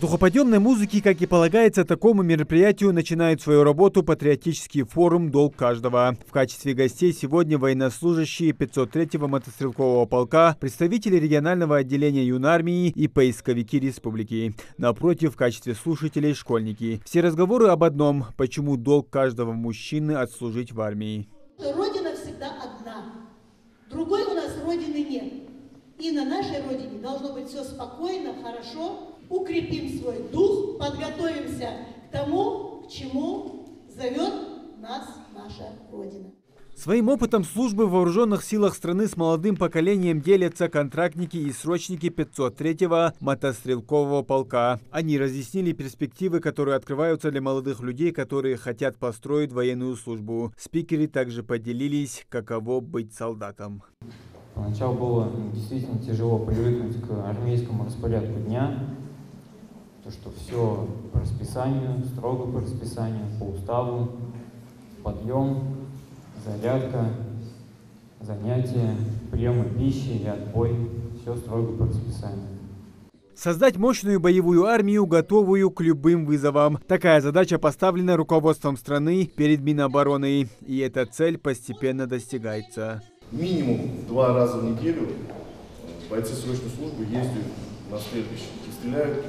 духоподъемной музыки, как и полагается такому мероприятию, начинает свою работу патриотический форум «Долг каждого». В качестве гостей сегодня военнослужащие 503-го мотострелкового полка, представители регионального отделения юнармии и поисковики республики. Напротив, в качестве слушателей школьники. Все разговоры об одном – почему долг каждого мужчины отслужить в армии. Родина всегда одна. Другой у нас родины нет. И на нашей родине должно быть все спокойно, хорошо, укрепим свой дух, подготовимся к тому, к чему зовет нас наша Родина. Своим опытом службы в вооруженных силах страны с молодым поколением делятся контрактники и срочники 503-го мотострелкового полка. Они разъяснили перспективы, которые открываются для молодых людей, которые хотят построить военную службу. Спикеры также поделились, каково быть солдатом. Поначалу было действительно тяжело привыкнуть к армейскому распорядку дня, то, что все по расписанию, строго по расписанию, по уставу, подъем, зарядка, занятия, приемы пищи и отбой, все строго по расписанию. Создать мощную боевую армию, готовую к любым вызовам. Такая задача поставлена руководством страны перед Минобороны, и эта цель постепенно достигается. Минимум два раза в неделю бойцы срочной службы ездят на стрельбище и стреляют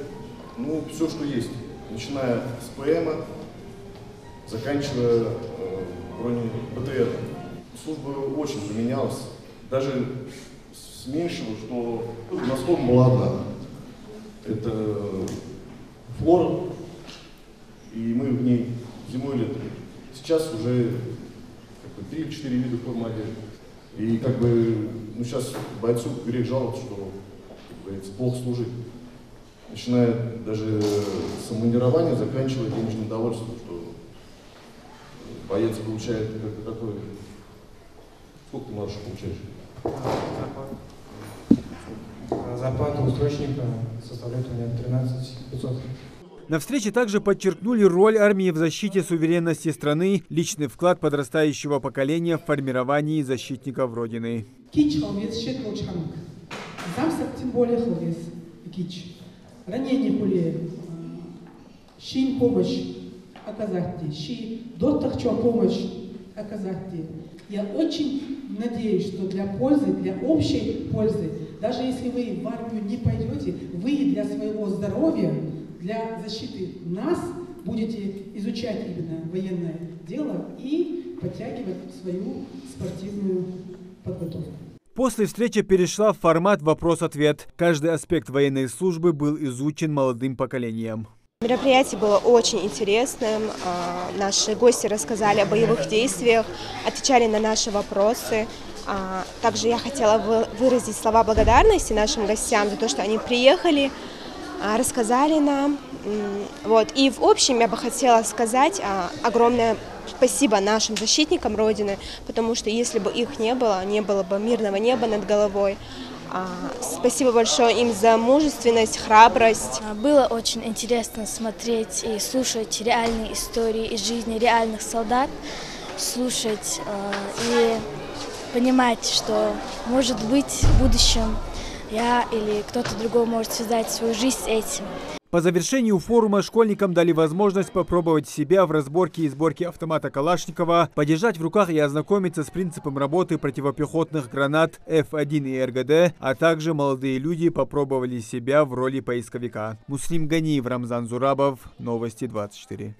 ну, все, что есть, начиная с ПМ, заканчивая э, брони БТР. Служба очень поменялась, даже с меньшего, что насколько была одна. Это флора, и мы в ней зимой и летом. Сейчас уже как бы, 3-4 вида формы одежды. И как бы, ну сейчас бойцу грех жаловаться, что, как говорится, плохо служить начиная даже с амунирования, заканчивая денежным довольствием, что боец получает как такой... Сколько ты можешь получаешь? Зарплата у срочника составляет у меня 13 500. На встрече также подчеркнули роль армии в защите суверенности страны, личный вклад подрастающего поколения в формировании защитников Родины. Кич ранение были, щин помощь оказать, щи доктор помощь оказать. Я очень надеюсь, что для пользы, для общей пользы, даже если вы в армию не пойдете, вы для своего здоровья, для защиты нас будете изучать именно военное дело и подтягивать свою спортивную подготовку. После встречи перешла в формат вопрос-ответ. Каждый аспект военной службы был изучен молодым поколением. Мероприятие было очень интересным. А, наши гости рассказали о боевых действиях, отвечали на наши вопросы. А, также я хотела выразить слова благодарности нашим гостям за то, что они приехали, рассказали нам. Вот. И в общем я бы хотела сказать огромное Спасибо нашим защитникам Родины, потому что если бы их не было, не было бы мирного неба над головой. А, спасибо большое им за мужественность, храбрость. А, было очень интересно смотреть и слушать реальные истории из жизни реальных солдат, слушать а, и понимать, что, может быть, в будущем я или кто-то другой может связать свою жизнь с этим. По завершению форума школьникам дали возможность попробовать себя в разборке и сборке автомата Калашникова, подержать в руках и ознакомиться с принципом работы противопехотных гранат F1 и РГД, а также молодые люди попробовали себя в роли поисковика. Муслим Ганиев, Рамзан Зурабов, Новости 24.